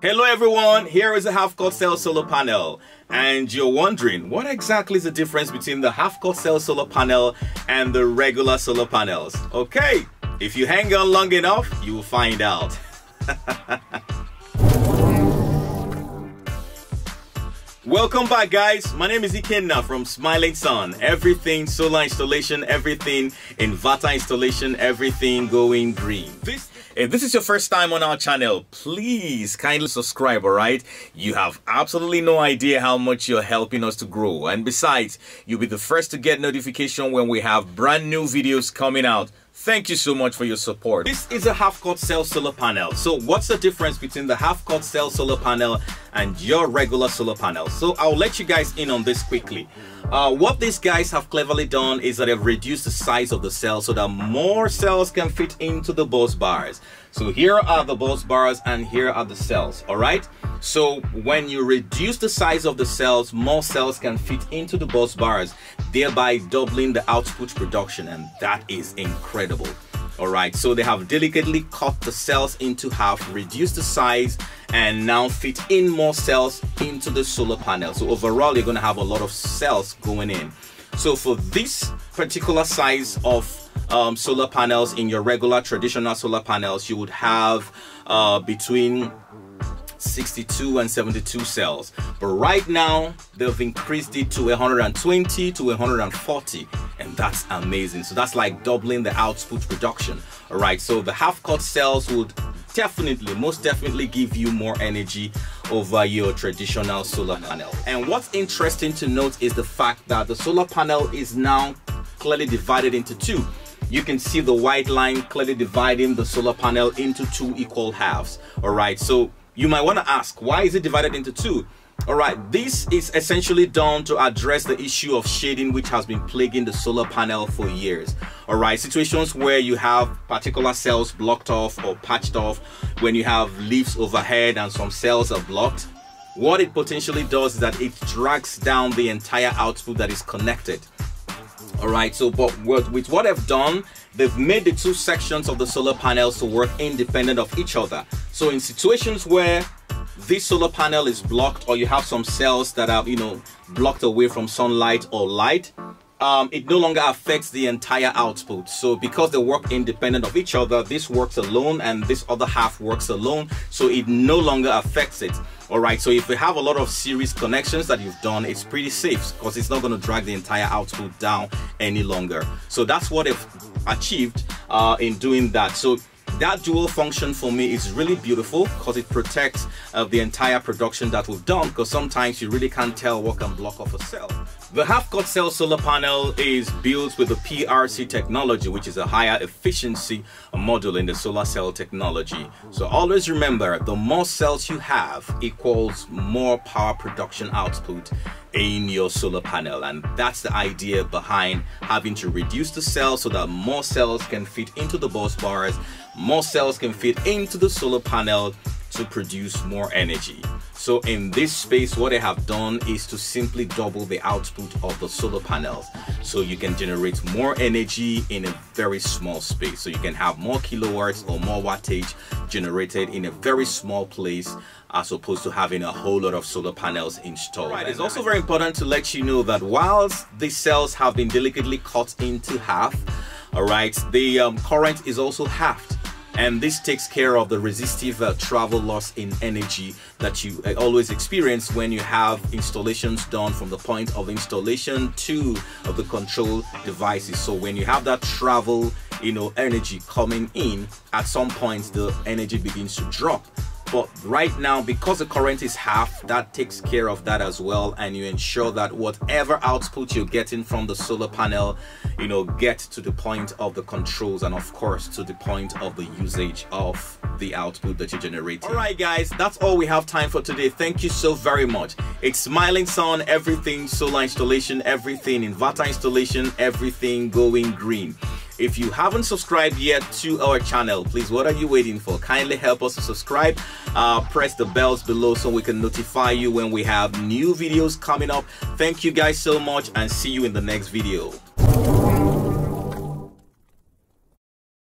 Hello everyone, here is a half-cut cell solar panel and you're wondering what exactly is the difference between the half-cut cell solar panel and the regular solar panels. Okay, if you hang on long enough, you will find out. Welcome back guys, my name is Ikenna from Smilinsun. Everything solar installation, everything inverter installation, everything going green. This if this is your first time on our channel, please kindly subscribe, alright? You have absolutely no idea how much you're helping us to grow. And besides, you'll be the first to get notification when we have brand new videos coming out. Thank you so much for your support. This is a half-cut cell solar panel. So what's the difference between the half-cut cell solar panel and your regular solar panel? So I'll let you guys in on this quickly. Uh, what these guys have cleverly done is that they've reduced the size of the cell so that more cells can fit into the bus bars. So here are the bus bars and here are the cells, all right? So when you reduce the size of the cells, more cells can fit into the bus bars, thereby doubling the output production and that is incredible. All right, so they have delicately cut the cells into half, reduced the size, and now fit in more cells into the solar panel. So overall, you're gonna have a lot of cells going in. So for this particular size of um, solar panels in your regular traditional solar panels, you would have uh, between 62 and 72 cells. But right now they've increased it to 120 to 140 and that's amazing. So that's like doubling the output production. All right so the half cut cells would definitely most definitely give you more energy over your traditional solar panel. And what's interesting to note is the fact that the solar panel is now clearly divided into two you can see the white line clearly dividing the solar panel into two equal halves all right so you might want to ask, why is it divided into two? All right, this is essentially done to address the issue of shading which has been plaguing the solar panel for years. All right, situations where you have particular cells blocked off or patched off, when you have leaves overhead and some cells are blocked, what it potentially does is that it drags down the entire output that is connected. All right, so but with what I've done, they've made the two sections of the solar panels to work independent of each other. So in situations where this solar panel is blocked or you have some cells that are, you know, blocked away from sunlight or light, um, it no longer affects the entire output. So because they work independent of each other, this works alone and this other half works alone. So it no longer affects it. All right, so if you have a lot of series connections that you've done, it's pretty safe because it's not going to drag the entire output down any longer. So that's what they've achieved uh, in doing that. So that dual function for me is really beautiful because it protects uh, the entire production that we've done because sometimes you really can't tell what can block off a cell. The half-cut cell solar panel is built with the PERC technology, which is a higher efficiency module in the solar cell technology. So always remember, the more cells you have equals more power production output in your solar panel. And that's the idea behind having to reduce the cells so that more cells can fit into the bus bars, more cells can fit into the solar panel to produce more energy. So in this space, what I have done is to simply double the output of the solar panels. So you can generate more energy in a very small space. So you can have more kilowatts or more wattage generated in a very small place as opposed to having a whole lot of solar panels installed. Right, it's also very important to let you know that whilst the cells have been delicately cut into half, all right, the um, current is also halved and this takes care of the resistive uh, travel loss in energy that you uh, always experience when you have installations done from the point of installation to of the control devices so when you have that travel you know energy coming in at some point the energy begins to drop. But right now because the current is half that takes care of that as well and you ensure that whatever output you're getting from the solar panel you know get to the point of the controls and of course to the point of the usage of the output that you're generating. All right guys that's all we have time for today. Thank you so very much. It's Smilinsun everything solar installation everything inverter installation everything going green if you haven't subscribed yet to our channel, please, what are you waiting for? Kindly help us to subscribe. Uh, press the bells below so we can notify you when we have new videos coming up. Thank you guys so much and see you in the next video.